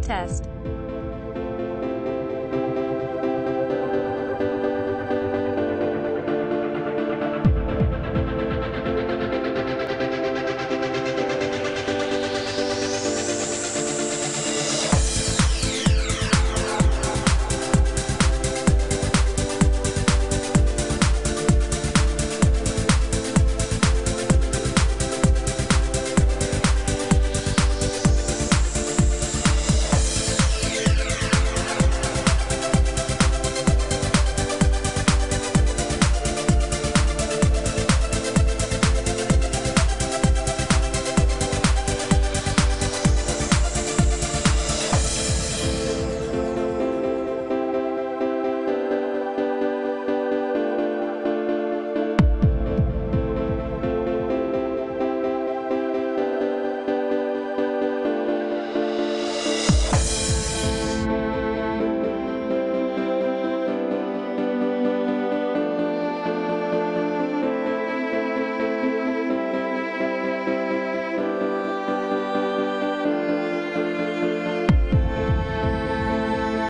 Test.